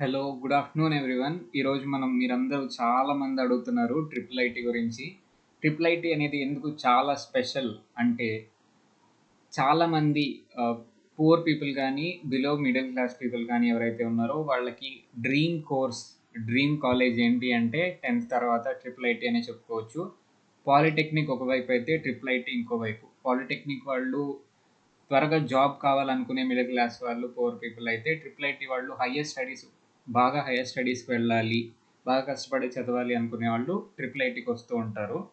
Hello good afternoon everyone ఈరోజు మనం మీరందరూ చాలామంది అడుగుతున్నారు ట్రిపుల్ ఐటీ గురించి. ట్రిపుల్ ఐటీ అనేది ఎందుకు చాలా స్పెషల్ అంటే చాలామంది పూర్ పీపుల్ కానీ బిలో మిడిల్ క్లాస్ పీపుల్ కానీ ఎవరైతే ఉన్నారో వాళ్ళకి డ్రీమ్ కోర్స్ డ్రీమ్ కాలేజ్ ఏంటి అంటే టెన్త్ తర్వాత ట్రిపుల్ ఐటీ అనే చెప్పుకోవచ్చు. పాలిటెక్నిక్ ఒకవైపు అయితే ట్రిపుల్ ఐటీ ఇంకోవైపు పాలిటెక్నిక్ వాళ్ళు త్వరగా జాబ్ కావాలనుకునే మిడిల్ క్లాస్ వాళ్ళు పూర్ పీపుల్ అయితే ట్రిపుల్ ఐటీ వాళ్ళు హయ్యర్ స్టడీస్ బాగా హైయర్ స్టడీస్కి వెళ్ళాలి బాగా కష్టపడి చదవాలి అనుకునే వాళ్ళు ట్రిపుల్ ఐటీకి వస్తూ ఉంటారు.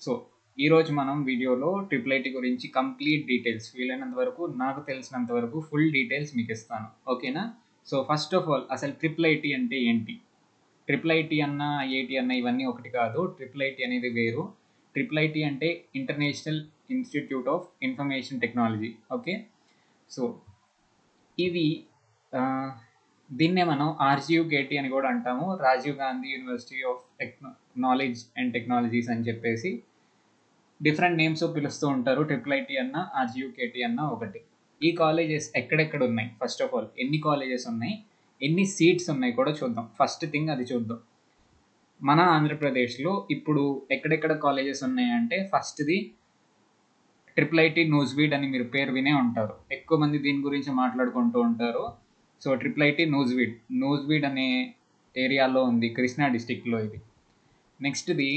సో ఈరోజు మనం వీడియోలో ట్రిపుల్ ఐటీ గురించి కంప్లీట్ డీటెయిల్స్ వీలైనంత వరకు నాకు తెలిసినంత వరకు ఫుల్ డీటెయిల్స్ మీకు ఇస్తాను. ఓకేనా? సో ఫస్ట్ ఆఫ్ ఆల్ అసలు ట్రిపుల్ ఐటీ అంటే ఏంటి? ట్రిపుల్ ఐటీ అన్న ఐఐటి అన్న ఇవన్నీ ఒకటి కాదు. ట్రిపుల్ ఐటీ అనేది వేరు. ట్రిపుల్ ఐటీ అంటే international institute of information technology. Okay? So ఇది దీన్నే మనం ఆర్జీయుకేటీ అని కూడా అంటాము. Rajiv Gandhi university of techno knowledge and technologies అని చెప్పేసి డిఫరెంట్ నేమ్స్ పిలుస్తూ ఉంటారు. ట్రిపుల్ ఐటీ అన్న ఆర్జీయుకేటీ అన్న ఒకటి. ఈ కాలేజెస్ ఎక్కడెక్కడ ఉన్నాయి? ఫస్ట్ ఆఫ్ ఆల్ ఎన్ని కాలేజెస్ ఉన్నాయి? ఎన్ని సీట్స్ ఉన్నాయి కూడా చూద్దాం. ఫస్ట్ థింగ్ అది చూద్దాం. మన ఆంధ్రప్రదేశ్లో ఇప్పుడు ఎక్కడెక్కడ కాలేజెస్ ఉన్నాయంటే ఫస్ట్ది ట్రిపుల్ ఐటీ నోజ్వీడ్ అని మీరు పేరు వినే ఉంటారు. ఎక్కువ మంది దీని గురించి మాట్లాడుకుంటూ ఉంటారు. So triple IT Nuzvid Nuzvid అనే ఏరియాలో ఉంది కృష్ణా డిస్టిక్లో ఇది. నెక్స్ట్ది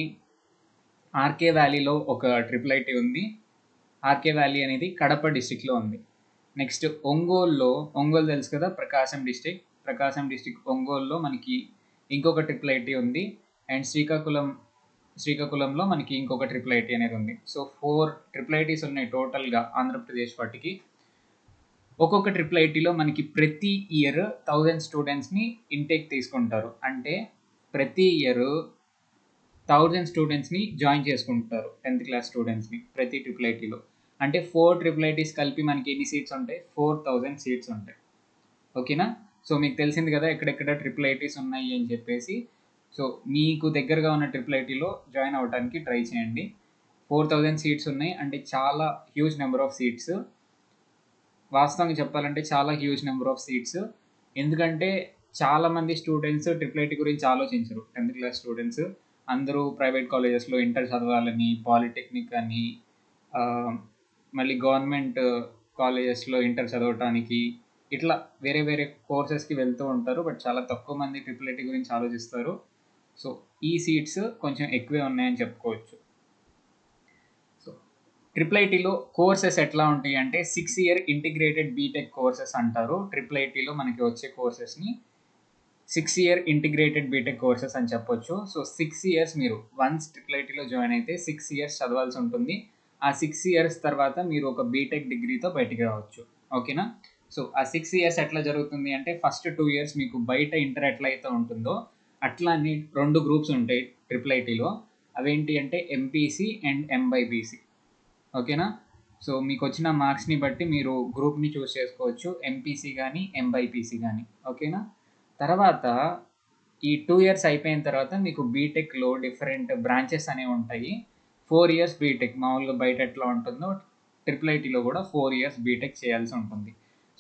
ఆర్కే వ్యాలీలో ఒక ట్రిపుల్ ఐటీ ఉంది. ఆర్కే వ్యాలీ అనేది కడప డిస్టిక్లో ఉంది. నెక్స్ట్ ఒంగోల్లో ఒంగోలు తెలుసు కదా ప్రకాశం డిస్టిక్ ప్రకాశం డిస్టిక్ ఒంగోల్లో మనకి ఇంకొక ట్రిపుల్ ఐటీ ఉంది. అండ్ శ్రీకాకుళం శ్రీకాకుళంలో మనకి ఇంకొక ట్రిపుల్ ఐటీ అనేది ఉంది. సో ఫోర్ ట్రిపుల్ ఐటీస్ ఉన్నాయి టోటల్గా ఆంధ్రప్రదేశ్ వాటికి. ఒక్కొక్క ట్రిపుల్ ఐటీలో మనకి ప్రతి ఇయర్ థౌజండ్ స్టూడెంట్స్ని ఇంటేక్ తీసుకుంటారు. అంటే ప్రతి ఇయర్ థౌజండ్ స్టూడెంట్స్ని జాయిన్ చేసుకుంటారు టెన్త్ క్లాస్ స్టూడెంట్స్ని ప్రతి ట్రిపుల్ ఐటీలో అంటే ఫోర్ ట్రిపుల్ ఐటీస్ కలిపి మనకి ఎన్ని సీట్స్ ఉంటాయి? ఫోర్ థౌజండ్ సీట్స్ ఉంటాయి. ఓకేనా సో మీకు తెలిసింది కదా ఎక్కడెక్కడ ట్రిపుల్ ఐటీస్ ఉన్నాయి అని చెప్పేసి. సో మీకు దగ్గరగా ఉన్న ట్రిపుల్ ఐటీలో జాయిన్ అవ్వడానికి ట్రై చేయండి. ఫోర్ థౌజండ్ సీట్స్ ఉన్నాయి. అంటే చాలా హ్యూజ్ నెంబర్ ఆఫ్ సీట్స్ వాస్తవంగా చెప్పాలంటే చాలా హ్యూజ్ నెంబర్ ఆఫ్ సీట్స్ ఎందుకంటే చాలామంది స్టూడెంట్స్ ట్రిపుల్ ఐటీ గురించి ఆలోచించరు. టెన్త్ క్లాస్ స్టూడెంట్స్ అందరూ ప్రైవేట్ కాలేజెస్లో ఇంటర్ చదవాలని పాలిటెక్నిక్ అని మళ్ళీ గవర్నమెంట్ కాలేజెస్లో ఇంటర్ చదవటానికి ఇట్లా వేరే వేరే కోర్సెస్కి వెళ్తూ ఉంటారు. బట్ చాలా తక్కువ మంది ట్రిపుల్ ఐటీ గురించి ఆలోచిస్తారు. సో ఈ సీట్స్ కొంచెం ఎక్కువే ఉన్నాయని చెప్పుకోవచ్చు. ట్రిపుల్ ఐటీలో కోర్సెస్ ఎట్లా ఉంటాయి అంటే six year integrated B Tech courses అంటారు. ట్రిపుల్ ఐటీలో మనకి వచ్చే కోర్సెస్ని six year integrated B Tech courses అని చెప్పొచ్చు. సో సిక్స్ ఇయర్స్ మీరు వన్స్ ట్రిపుల్ ఐటీలో జాయిన్ అయితే సిక్స్ ఇయర్స్ చదవాల్సి ఉంటుంది. ఆ సిక్స్ ఇయర్స్ తర్వాత మీరు ఒక బీటెక్ డిగ్రీతో బయటికి రావచ్చు. ఓకేనా సో ఆ సిక్స్ ఇయర్స్ ఎట్లా జరుగుతుంది అంటే ఫస్ట్ టూ ఇయర్స్ మీకు బయట ఇంటర్ ఎట్లా అయితే ఉంటుందో అట్లా రెండు గ్రూప్స్ ఉంటాయి ట్రిపుల్ ఐటీలో అవేంటి అంటే ఎంపీసీ అండ్ ఎంబైబీసీ ఓకేనా? సో మీకు వచ్చిన మార్క్స్ని బట్టి మీరు గ్రూప్ని చూస్ చేసుకోవచ్చు. ఎంపీసీ కానీ ఎంబైపీసీ కానీ ఓకేనా? తర్వాత ఈ టూ ఇయర్స్ అయిపోయిన తర్వాత మీకు బీటెక్లో డిఫరెంట్ బ్రాంచెస్ అనేవి ఉంటాయి. ఫోర్ ఇయర్స్ బీటెక్ మామూలుగా బయట ఎట్లా ఉంటుందో ట్రిపుల్ ఐటీలో కూడా ఫోర్ ఇయర్స్ బీటెక్ చేయాల్సి ఉంటుంది.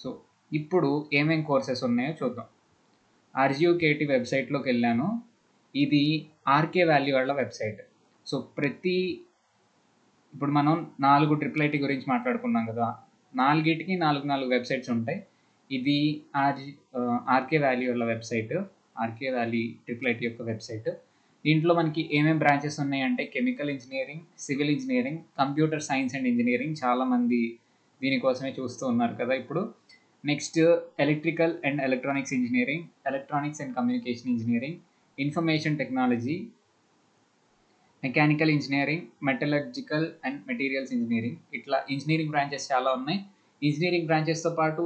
సో ఇప్పుడు ఏమేం కోర్సెస్ ఉన్నాయో చూద్దాం. ఆర్జియోకేటీ వెబ్సైట్లోకి వెళ్ళాను. ఇది ఆర్కే వాల్యూ వాళ్ళ వెబ్సైట్ సో ప్రతి ఇప్పుడు మనం నాలుగు ట్రిపుల్ ఐటీ గురించి మాట్లాడుకున్నాం కదా. నాలుగిటికి నాలుగు నాలుగు వెబ్సైట్స్ ఉంటాయి. ఇది ఆర్జి ఆర్కే వ్యాలీ వాళ్ళ website RK Valley triple IT యొక్క వెబ్సైట్ దీంట్లో మనకి ఏమేమి బ్రాంచెస్ ఉన్నాయంటే chemical engineering civil engineering computer science and engineering చాలామంది దీనికోసమే చూస్తూ ఉన్నారు కదా ఇప్పుడు. Next electrical and electronics engineering electronics and communication engineering information technology mechanical engineering metallurgical and materials engineering. ఇట్లా ఇంజనీరింగ్ బ్రాంచెస్ చాలా ఉన్నాయి. ఇంజనీరింగ్ బ్రాంచెస్తో పాటు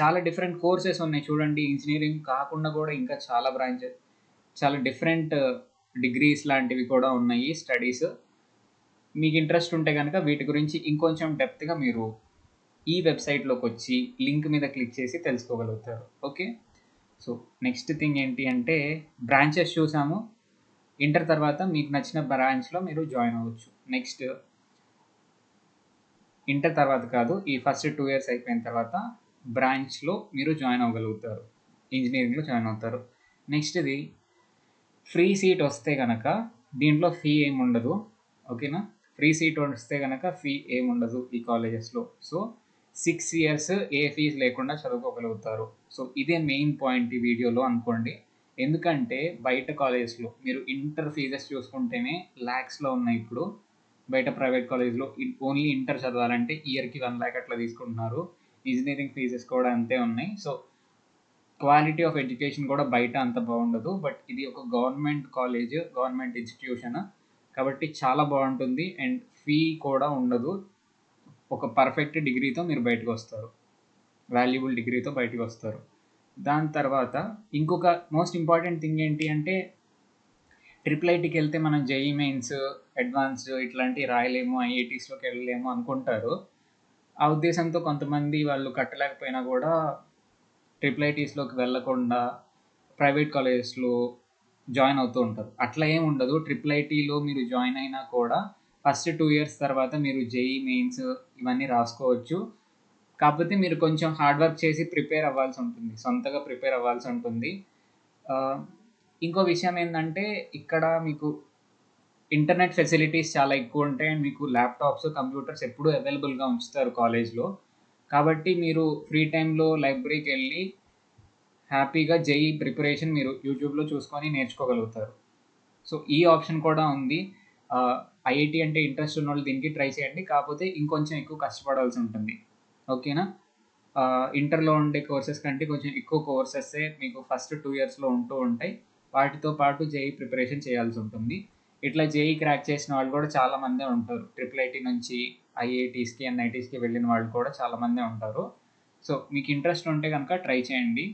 చాలా డిఫరెంట్ కోర్సెస్ ఉన్నాయి. చూడండి ఇంజనీరింగ్ కాకుండా కూడా ఇంకా చాలా బ్రాంచెస్ చాలా డిఫరెంట్ డిగ్రీస్ లాంటివి కూడా ఉన్నాయి స్టడీస్. మీకు ఇంట్రెస్ట్ ఉంటే కనుక వీటి గురించి ఇంకొంచెం డెప్త్గా మీరు ఈ వెబ్సైట్లోకి వచ్చి లింక్ మీద క్లిక్ చేసి తెలుసుకోగలుగుతారు. ఓకే? సో నెక్స్ట్ థింగ్ ఏంటి అంటే బ్రాంచెస్ చూసాము. ఇంటర్ తర్వాత మీకు నచ్చిన బ్రాంచ్లో మీరు జాయిన్ అవ్వచ్చు. నెక్స్ట్ ఇంటర్ తర్వాత కాదు ఈ ఫస్ట్ టూ ఇయర్స్ అయిపోయిన తర్వాత బ్రాంచ్లో మీరు జాయిన్ అవ్వగలుగుతారు. ఇంజనీరింగ్లో జాయిన్ అవుతారు. నెక్స్ట్ది ఫ్రీ సీట్ వస్తే కనుక దీంట్లో ఫీ ఏమి ఉండదు ఓకేనా? ఫ్రీ సీట్ వస్తే కనుక ఫీ ఏమి ఉండదు ఈ కాలేజెస్లో. సో సిక్స్ ఇయర్స్ ఏ ఫీజ్ లేకుండా చదువుకోగలుగుతారు. సో ఇదే మెయిన్ పాయింట్ ఈ వీడియోలో అనుకోండి. ఎందుకంటే బయట కాలేజెస్లో మీరు ఇంటర్ ఫీజెస్ చూసుకుంటేనే ల్యాక్స్లో ఉన్నాయి ఇప్పుడు. బయట ప్రైవేట్ కాలేజ్లో ఓన్లీ ఇంటర్ చదవాలంటే ఇయర్కి వన్ ల్యాక్ అట్లా తీసుకుంటున్నారు. ఇంజనీరింగ్ ఫీజెస్ కూడా అంతే ఉన్నాయి. సో క్వాలిటీ ఆఫ్ ఎడ్యుకేషన్ కూడా బయట అంత బాగుండదు. బట్ ఇది ఒక గవర్నమెంట్ కాలేజ్ గవర్నమెంట్ ఇన్స్టిట్యూషన్. కాబట్టి చాలా బాగుంటుంది. అండ్ ఫీ కూడా ఉండదు. ఒక పర్ఫెక్ట్ డిగ్రీతో మీరు బయటకు వస్తారు. వాల్యుబుల్ డిగ్రీతో బయటకు వస్తారు. దాని తర్వాత ఇంకొక మోస్ట్ ఇంపార్టెంట్ థింగ్ ఏంటి అంటే ట్రిపుల్ ఐటీకి వెళ్తే మనం జేఈ మెయిన్స్ అడ్వాన్స్డ్ ఇట్లాంటివి రాయలేము ఐఐటీస్లోకి వెళ్ళలేము అనుకుంటారు. ఆ ఉద్దేశంతో కొంతమంది వాళ్ళు కట్టలేకపోయినా కూడా ట్రిపుల్ ఐటీస్లోకి వెళ్ళకుండా ప్రైవేట్ కాలేజెస్లో జాయిన్ అవుతూ ఉంటారు. అట్లా ఏం ఉండదు. ట్రిపుల్ ఐటీలో మీరు జాయిన్ అయినా కూడా ఫస్ట్ టూ ఇయర్స్ తర్వాత మీరు జేఈ మెయిన్స్ ఇవన్నీ రాసుకోవచ్చు. కాకపోతే మీరు కొంచెం హార్డ్ వర్క్ చేసి ప్రిపేర్ అవ్వాల్సి ఉంటుంది. సొంతగా ప్రిపేర్ అవ్వాల్సి ఉంటుంది. ఇంకో విషయం ఏంటంటే ఇక్కడ మీకు ఇంటర్నెట్ ఫెసిలిటీస్ చాలా ఎక్కువ ఉంటాయి. అండ్ మీకు ల్యాప్టాప్స్ కంప్యూటర్స్ ఎప్పుడూ అవైలబుల్గా ఉంచుతారు కాలేజ్లో కాబట్టి మీరు ఫ్రీ టైంలో లైబ్రరీకి వెళ్ళి హ్యాపీగా జేఈ ప్రిపరేషన్ మీరు యూట్యూబ్లో చూసుకొని నేర్చుకోగలుగుతారు. సో ఈ ఆప్షన్ కూడా ఉంది. ఐఐటి అంటే ఇంట్రెస్ట్ ఉన్న వాళ్ళు దీనికి ట్రై చేయండి. కాకపోతే ఇంకొంచెం ఎక్కువ కష్టపడాల్సి ఉంటుంది. ఓకేనా? ఇంటర్లో ఉండే కోర్సెస్ కంటే కొంచెం ఎక్కువ కోర్సెస్ మీకు ఫస్ట్ టూ ఇయర్స్లో ఉంటూ ఉంటాయి. వాటితో పాటు జేఈ ప్రిపరేషన్ చేయాల్సి ఉంటుంది. ఇట్లా జేఈ క్రాక్ చేసిన వాళ్ళు కూడా చాలామందే ఉంటారు. ట్రిపుల్ ఐటీ నుంచి ఐఐటీస్కి ఎన్ఐటీస్కి వెళ్ళిన వాళ్ళు కూడా చాలామందే ఉంటారు. సో మీకు ఇంట్రెస్ట్ ఉంటే కనుక ట్రై చేయండి.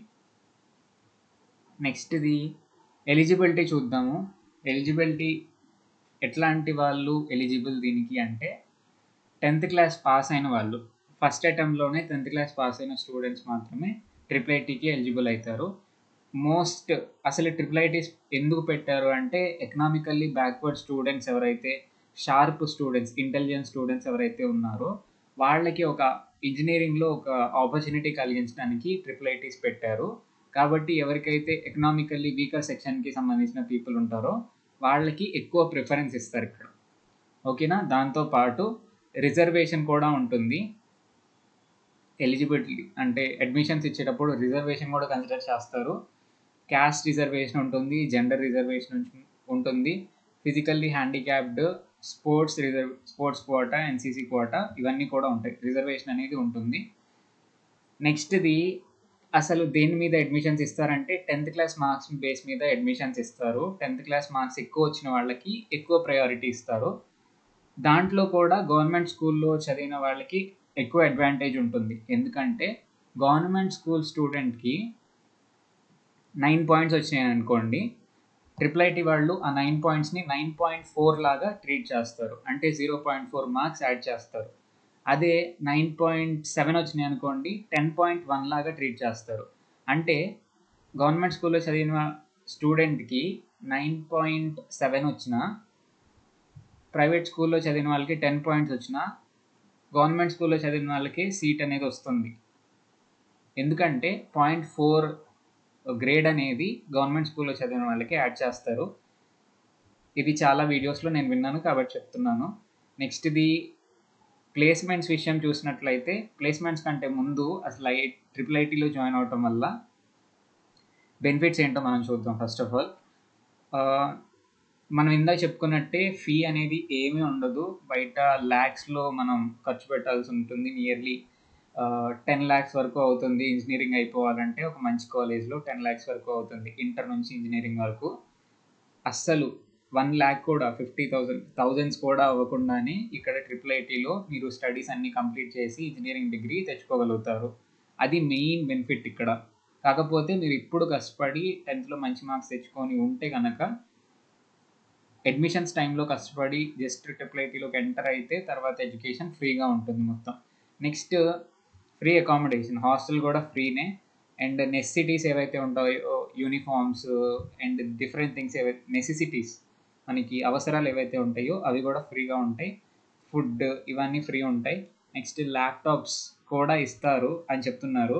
నెక్స్ట్ది ఎలిజిబిలిటీ చూద్దాము. ఎలిజిబిలిటీ ఎట్లాంటి వాళ్ళు ఎలిజిబుల్ దీనికి అంటే టెన్త్ క్లాస్ పాస్ అయిన వాళ్ళు. ఫస్ట్ అటెంప్ట్లోనే టెన్త్ క్లాస్ పాస్ అయిన స్టూడెంట్స్ మాత్రమే ట్రిపుల్ ఐటీకి ఎలిజిబుల్ అవుతారు మోస్ట్ అసలు ట్రిపుల్ ఐటీస్ ఎందుకు పెట్టారు అంటే ఎకనామికల్లీ బ్యాక్వర్డ్ స్టూడెంట్స్ ఎవరైతే షార్ప్ స్టూడెంట్స్ ఇంటెలిజెంట్ స్టూడెంట్స్ ఎవరైతే ఉన్నారో వాళ్ళకి ఒక ఇంజనీరింగ్లో ఒక ఆపర్చునిటీ కలిగించడానికి ట్రిపుల్ ఐటీస్ పెట్టారు. కాబట్టి ఎవరికైతే ఎకనామికల్లీ వీకర్ సెక్షన్కి సంబంధించిన పీపుల్ ఉంటారో వాళ్ళకి ఎక్కువ ప్రిఫరెన్స్ ఇస్తారు ఇక్కడ. ఓకేనా దాంతోపాటు రిజర్వేషన్ కూడా ఉంటుంది. ఎలిజిబిలిటీ అంటే అడ్మిషన్స్ ఇచ్చేటప్పుడు రిజర్వేషన్ కూడా కన్సిడర్ చేస్తారు. క్యాస్ట్ రిజర్వేషన్ ఉంటుంది జెండర్ రిజర్వేషన్ ఉంటుంది. Physically handicapped sports reserve sports quota NCC quota ఇవన్నీ కూడా ఉంటాయి. రిజర్వేషన్ అనేది ఉంటుంది. నెక్స్ట్ది అసలు దేని మీద అడ్మిషన్స్ ఇస్తారంటే టెన్త్ క్లాస్ మార్క్స్ బేస్ మీద అడ్మిషన్స్ ఇస్తారు. టెన్త్ క్లాస్ మార్క్స్ ఎక్కువ వచ్చిన వాళ్ళకి ఎక్కువ ప్రయారిటీ ఇస్తారు. దాంట్లో కూడా గవర్నమెంట్ స్కూల్లో చదివిన వాళ్ళకి ఎక్కువ అడ్వాంటేజ్ ఉంటుంది. ఎందుకంటే గవర్నమెంట్ స్కూల్ స్టూడెంట్కి నైన్ పాయింట్స్ వచ్చినాయి అనుకోండి ట్రిపుల్ ఐటీ వాళ్ళు ఆ నైన్ పాయింట్స్ని నైన్ పాయింట్ ఫోర్ లాగా ట్రీట్ చేస్తారు. అంటే zero point four marks add చేస్తారు. అదే నైన్ పాయింట్ సెవెన్ వచ్చినాయి అనుకోండి టెన్ పాయింట్ వన్ లాగా ట్రీట్ చేస్తారు. అంటే గవర్నమెంట్ స్కూల్లో చదివిన స్టూడెంట్కి నైన్ పాయింట్ సెవెన్ వచ్చిన ప్రైవేట్ స్కూల్లో చదివిన వాళ్ళకి టెన్ పాయింట్స్ వచ్చినా గవర్నమెంట్ స్కూల్లో చదివిన వాళ్ళకి సీట్ అనేది వస్తుంది. ఎందుకంటే పాయింట్ ఫోర్ గ్రేడ్ అనేది గవర్నమెంట్ స్కూల్లో చదివిన వాళ్ళకి యాడ్ చేస్తారు. ఇది చాలా వీడియోస్లో నేను విన్నాను కాబట్టి చెప్తున్నాను. నెక్స్ట్ ఇది ప్లేస్మెంట్స్ విషయం చూసినట్లయితే ప్లేస్మెంట్స్ కంటే ముందు అసలు ఐ ట్రిపుల్ ఐటీలో జాయిన్ అవటం వల్ల బెనిఫిట్స్ ఏంటో మనం చూద్దాం ఫస్ట్ ఆఫ్ ఆల్. మనం ఇందాక చెప్పుకున్నట్టే ఫీ అనేది ఏమీ ఉండదు. బయట ల్యాక్స్లో మనం ఖర్చు పెట్టాల్సి ఉంటుంది. నియర్లీ టెన్ ల్యాక్స్ వరకు అవుతుంది ఇంజనీరింగ్ అయిపోవాలంటే ఒక మంచి కాలేజ్లో టెన్ ల్యాక్స్ వరకు అవుతుంది. ఇంటర్ నుంచి ఇంజనీరింగ్ వరకు. అస్సలు వన్ ల్యాక్ కూడా ఫిఫ్టీ థౌజండ్ థౌజండ్స్ కూడా అవ్వకుండానే ఇక్కడ ట్రిపుల్ ఐటీలో మీరు స్టడీస్ అన్ని కంప్లీట్ చేసి ఇంజనీరింగ్ డిగ్రీ తెచ్చుకోగలుగుతారు. అది మెయిన్ బెనిఫిట్ ఇక్కడ. కాకపోతే మీరు ఇప్పుడు కష్టపడి టెన్త్లో మంచి మార్క్స్ తెచ్చుకొని ఉంటే కనుక అడ్మిషన్స్ టైంలో కష్టపడి జస్ట్ ట్రిపుల్ ఐటీలోకి ఎంటర్ అయితే తర్వాత ఎడ్యుకేషన్ ఫ్రీగా ఉంటుంది మొత్తం. నెక్స్ట్ ఫ్రీ అకామిడేషన్ హాస్టల్ కూడా ఫ్రీనే అండ్ నెసిటీస్ ఏవైతే ఉంటాయో యూనిఫామ్స్ అండ్ డిఫరెంట్ థింగ్స్ ఏవైతే నెసెసిటీస్ మనకి అవసరాలు ఏవైతే ఉంటాయో అవి కూడా ఫ్రీగా ఉంటాయి. ఫుడ్ ఇవన్నీ ఫ్రీ ఉంటాయి. నెక్స్ట్ ల్యాప్టాప్స్ కూడా ఇస్తారు అని చెప్తున్నారు.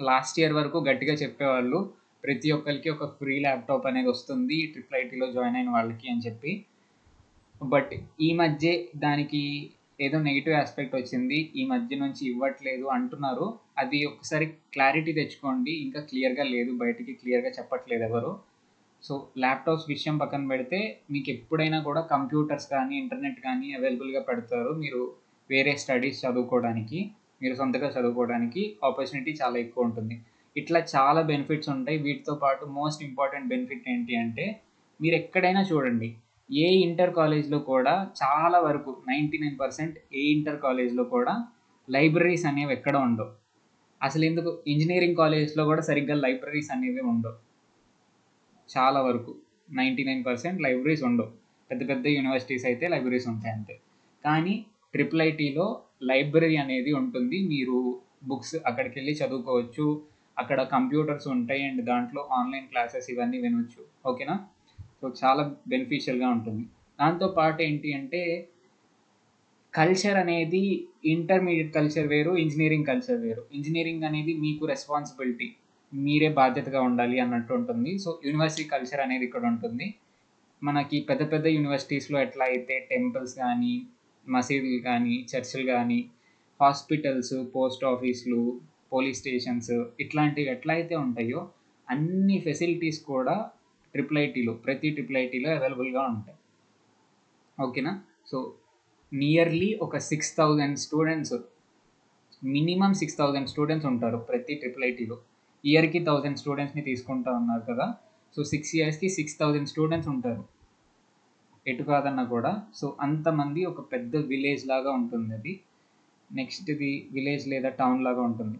లాస్ట్ ఇయర్ వరకు గట్టిగా చెప్పేవాళ్ళు ప్రతి ఒక్కరికి ఒక ఫ్రీ ల్యాప్టాప్ అనేది వస్తుంది. ట్రిపుల్ ఐటీలో జాయిన్ అయిన వాళ్ళకి అని చెప్పి. బట్ ఈ మధ్య దానికి ఏదో నెగిటివ్ ఆస్పెక్ట్ వచ్చింది. ఈ మధ్య నుంచి ఇవ్వట్లేదు అంటున్నారు. అది ఒకసారి క్లారిటీ తెచ్చుకోండి. ఇంకా క్లియర్గా లేదు. బయటికి క్లియర్గా చెప్పట్లేదు ఎవరు. సో ల్యాప్టాప్స్ విషయం పక్కన పెడితే మీకు ఎప్పుడైనా కూడా కంప్యూటర్స్ కానీ ఇంటర్నెట్ కానీ అవైలబుల్గా పెడతారు. మీరు వేరే స్టడీస్ చదువుకోవడానికి మీరు సొంతగా చదువుకోవడానికి ఆపర్చునిటీ చాలా ఎక్కువ ఉంటుంది. ఇట్లా చాలా బెనిఫిట్స్ ఉంటాయి. వీటితో పాటు మోస్ట్ ఇంపార్టెంట్ బెనిఫిట్ ఏంటి అంటే మీరు ఎక్కడైనా చూడండి ఏ ఇంటర్ కాలేజ్లో కూడా చాలా వరకు నైంటీ నైన్ పర్సెంట్ ఏ ఇంటర్ కాలేజ్లో కూడా లైబ్రరీస్ అనేవి ఎక్కడ ఉండవు. అసలు ఎందుకు? ఇంజనీరింగ్ కాలేజ్లో కూడా సరిగ్గా లైబ్రరీస్ అనేవి ఉండవు. చాలా వరకు నైంటీ నైన్ పర్సెంట్ లైబ్రరీస్ ఉండవు. పెద్ద పెద్ద యూనివర్సిటీస్ అయితే లైబ్రరీస్ ఉంటాయి అంతే. కానీ ట్రిపుల్ ఐటీలో లైబ్రరీ అనేది ఉంటుంది. మీరు బుక్స్ అక్కడికి వెళ్ళి చదువుకోవచ్చు. అక్కడ కంప్యూటర్స్ ఉంటాయి అండ్ దాంట్లో ఆన్లైన్ క్లాసెస్ ఇవన్నీ వినొచ్చు. ఓకేనా? సో చాలా బెనిఫిషియల్గా ఉంటుంది. దాంతో పాటు ఏంటి అంటే కల్చర్ అనేది ఇంటర్మీడియట్ కల్చర్ వేరు ఇంజనీరింగ్ కల్చర్ వేరు. ఇంజనీరింగ్ అనేది మీకు రెస్పాన్సిబిలిటీ మీరే బాధ్యతగా ఉండాలి అన్నట్టు ఉంటుంది. సో యూనివర్సిటీ కల్చర్ అనేది ఇక్కడ ఉంటుంది. మనకి పెద్ద పెద్ద యూనివర్సిటీస్లో ఎట్లా అయితే టెంపుల్స్ కానీ మసీదులు కానీ చర్చిలు కానీ హాస్పిటల్స్ పోస్ట్ ఆఫీసులు పోలీస్ స్టేషన్స్ ఇట్లాంటివి ఎట్లా అయితే ఉంటాయో అన్ని ఫెసిలిటీస్ కూడా ట్రిపుల్ ఐటీలో ప్రతి ట్రిపుల్ ఐటీలో అవైలబుల్గా ఉంటాయి. ఓకేనా? సో నియర్లీ ఒక six thousand students minimum six thousand students ఉంటారు ప్రతి ట్రిపుల్ ఐటీలో ఇయర్కి థౌజండ్ స్టూడెంట్స్ని తీసుకుంటా ఉన్నారు కదా? సో సిక్స్ ఇయర్స్కి సిక్స్ థౌజండ్ స్టూడెంట్స్ ఉంటారు. ఎటు కాదన్నా కూడా. సో అంతమంది ఒక పెద్ద విలేజ్ లాగా ఉంటుంది అది. నెక్స్ట్ది విలేజ్ లేదా టౌన్ లాగా ఉంటుంది.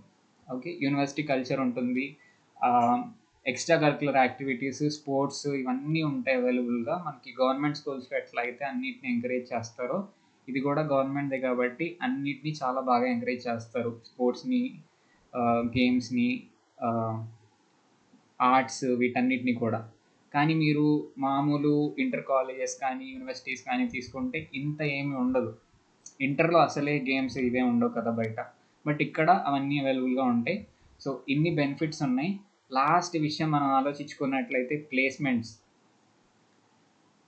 ఓకే యూనివర్సిటీ కల్చర్ ఉంటుంది. ఎక్స్ట్రా కరికులర్ యాక్టివిటీస్ స్పోర్ట్స్ ఇవన్నీ ఉంటాయి అవైలబుల్గా మనకి గవర్నమెంట్ స్కూల్స్లో ఎట్లా అయితే అన్నిటిని ఎంకరేజ్ చేస్తారో ఇది కూడా గవర్నమెంట్దే కాబట్టి అన్నిటినీ చాలా బాగా ఎంకరేజ్ చేస్తారు. స్పోర్ట్స్ని గేమ్స్ని ఆర్ట్స్ వీటన్నిటిని కూడా. కానీ మీరు మామూలు ఇంటర్ కాలేజెస్ కానీ యూనివర్సిటీస్ కానీ తీసుకుంటే ఇంత ఏమి ఉండదు. ఇంటర్లో అసలే గేమ్స్ ఇవే ఉండవు కదా బయట. బట్ ఇక్కడ అవన్నీ అవైలబుల్గా ఉంటాయి. సో ఇన్ని బెనిఫిట్స్ ఉన్నాయి. లాస్ట్ విషయం మనం ఆలోచించుకున్నట్లయితే ప్లేస్మెంట్స్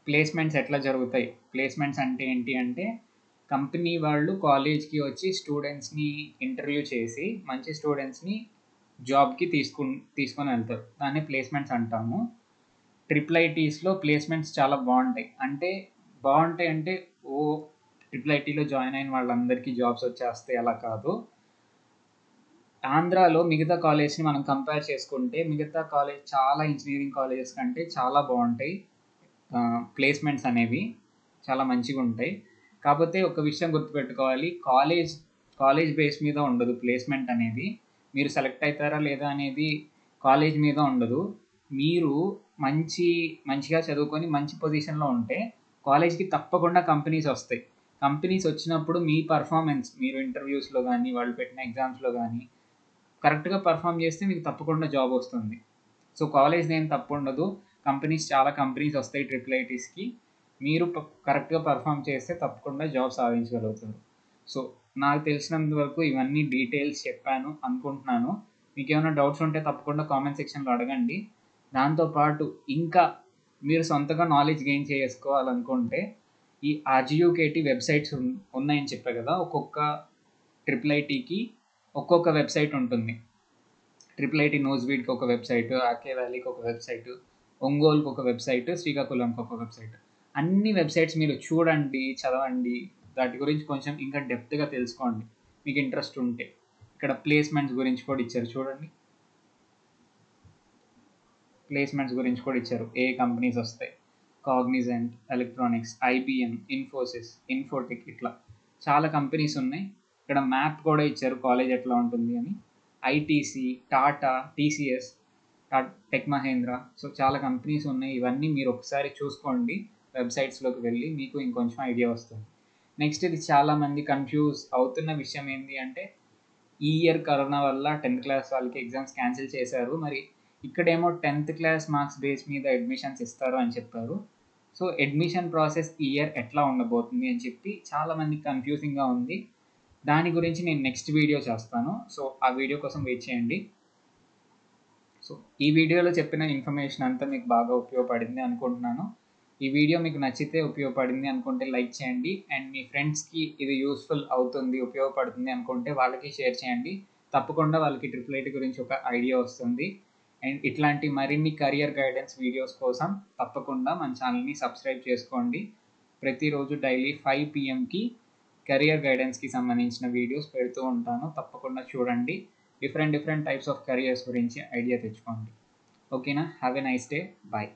ప్లేస్మెంట్స్ ఎట్లా జరుగుతాయి? ప్లేస్మెంట్స్ అంటే ఏంటి అంటే కంపెనీ వాళ్ళు కాలేజ్కి వచ్చి స్టూడెంట్స్ని ఇంటర్వ్యూ చేసి మంచి స్టూడెంట్స్ని జాబ్కి తీసుకుని తీసుకొని వెళ్తారు. దాన్ని ప్లేస్మెంట్స్ అంటాము. ట్రిపుల్ ఐటీస్లో ప్లేస్మెంట్స్ చాలా బాగుంటాయి. అంటే బాగుంటాయి అంటే ఓ ట్రిపుల్ ఐటీలో జాయిన్ అయిన వాళ్ళందరికీ జాబ్స్ వచ్చేస్తాయి. అలా కాదు. ఆంధ్రాలో మిగతా కాలేజ్ని మనం కంపేర్ చేసుకుంటే మిగతా కాలేజ్ చాలా ఇంజనీరింగ్ కాలేజెస్ కంటే చాలా బాగుంటాయి. ప్లేస్మెంట్స్ అనేవి చాలా మంచిగా ఉంటాయి. కాకపోతే ఒక విషయం గుర్తుపెట్టుకోవాలి. కాలేజ్ కాలేజ్ బేస్ మీద ఉండదు ప్లేస్మెంట్ అనేది. మీరు సెలెక్ట్ అవుతారా లేదా అనేది కాలేజ్ మీద ఉండదు. మీరు మంచి మంచిగా చదువుకొని మంచి పొజిషన్లో ఉంటే కాలేజ్కి తప్పకుండా కంపెనీస్ వస్తాయి. కంపెనీస్ వచ్చినప్పుడు మీ పర్ఫార్మెన్స్ మీరు ఇంటర్వ్యూస్లో కానీ వాళ్ళు పెట్టిన ఎగ్జామ్స్లో కానీ కరెక్ట్గా పర్ఫామ్ చేస్తే మీకు తప్పకుండా జాబ్ వస్తుంది. సో కాలేజ్ నేను తప్పు ఉండదు కంపెనీస్ చాలా కంపెనీస్ వస్తాయి ట్రిపుల్ ఐటీస్కి. మీరు కరెక్ట్గా పర్ఫామ్ చేస్తే తప్పకుండా జాబ్ సాధించగలుగుతారు. సో నాకు తెలిసినంత వరకు ఇవన్నీ డీటెయిల్స్ చెప్పాను అనుకుంటున్నాను. మీకు ఏమైనా డౌట్స్ ఉంటే తప్పకుండా కామెంట్ సెక్షన్లో అడగండి. దాంతోపాటు ఇంకా మీరు సొంతగా నాలెడ్జ్ గెయిన్ చేసుకోవాలనుకుంటే ఈ ఆర్జియూకేటీ వెబ్సైట్స్ ఉన్నాయని చెప్పా కదా ఒక్కొక్క ట్రిపుల్ ఐటీకి ఒక్కొక్క వెబ్సైట్ ఉంటుంది. ట్రిపుల్ ఐటీ నోజ్ వీడ్కి ఒక వెబ్సైట్ ఆకే వ్యాలీకి ఒక వెబ్సైట్ ఒంగోలుకి ఒక వెబ్సైట్ శ్రీకాకుళంకి ఒక వెబ్సైట్. అన్ని వెబ్సైట్స్ మీరు చూడండి చదవండి వాటి గురించి కొంచెం ఇంకా డెప్త్గా తెలుసుకోండి. మీకు ఇంట్రెస్ట్ ఉంటే. ఇక్కడ ప్లేస్మెంట్స్ గురించి కూడా ఇచ్చారు చూడండి. ప్లేస్మెంట్స్ గురించి కూడా ఇచ్చారు. ఏ కంపెనీస్ వస్తాయి? Cognizant electronics IBM Infosys infotech ఇట్లా. చాలా కంపెనీస్ ఉన్నాయి. ఇక్కడ మ్యాప్ కూడా ఇచ్చారు కాలేజ్ ఎట్లా ఉంటుంది అని. ITC Tata TCS tech Mahindra. So చాలా కంపెనీస్ ఉన్నాయి. ఇవన్నీ మీరు ఒకసారి చూసుకోండి. వెబ్సైట్స్లోకి వెళ్ళి మీకు ఇంకొంచెం ఐడియా వస్తుంది. నెక్స్ట్ ఇది చాలామంది కన్ఫ్యూజ్ అవుతున్న విషయం ఏంటి అంటే ఈ ఇయర్ కరోనా వల్ల టెన్త్ క్లాస్ వాళ్ళకి ఎగ్జామ్స్ క్యాన్సిల్ చేశారు. మరి ఇక్కడేమో టెన్త్ క్లాస్ మార్క్స్ బేస్ మీద అడ్మిషన్స్ ఇస్తారు అని చెప్పారు. సో అడ్మిషన్ ప్రాసెస్ ఈ ఇయర్ ఎట్లా ఉండబోతుంది అని చెప్పి చాలామంది కన్ఫ్యూజింగ్గా ఉంది. దాని గురించి నేను నెక్స్ట్ వీడియో చేస్తాను. సో ఆ వీడియో కోసం వెయిట్ చేయండి. సో ఈ వీడియోలో చెప్పిన ఇన్ఫర్మేషన్ అంతా మీకు బాగా ఉపయోగపడింది అనుకుంటున్నాను. ఈ వీడియో మీకు నచ్చితే ఉపయోగపడింది అనుకుంటే లైక్ చేయండి. అండ్ మీ ఫ్రెండ్స్కి ఇది యూస్ఫుల్ అవుతుంది ఉపయోగపడుతుంది అనుకుంటే వాళ్ళకి షేర్ చేయండి. తప్పకుండా వాళ్ళకి ట్రిపుల్ ఐటీ గురించి ఒక ఐడియా వస్తుంది. అండ్ ఇట్లాంటి మరిన్ని కెరియర్ గైడెన్స్ వీడియోస్ కోసం తప్పకుండా మన ఛానల్ని సబ్స్క్రైబ్ చేసుకోండి. ప్రతిరోజు డైలీ ఫైవ్ పిఎంకి కెరియర్ గైడెన్స్కి సంబంధించిన వీడియోస్ పెడుతూ ఉంటాను. తప్పకుండా చూడండి. Different different types of careers గురించి ఐడియా తెచ్చుకోండి. ఓకేనా have a nice day bye